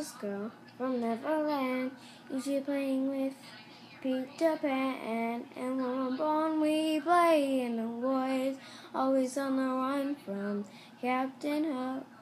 Claus girl from Neverland, usually playing with Peter Pan. And when we're born, we play in the woods, always on the run from Captain Hook.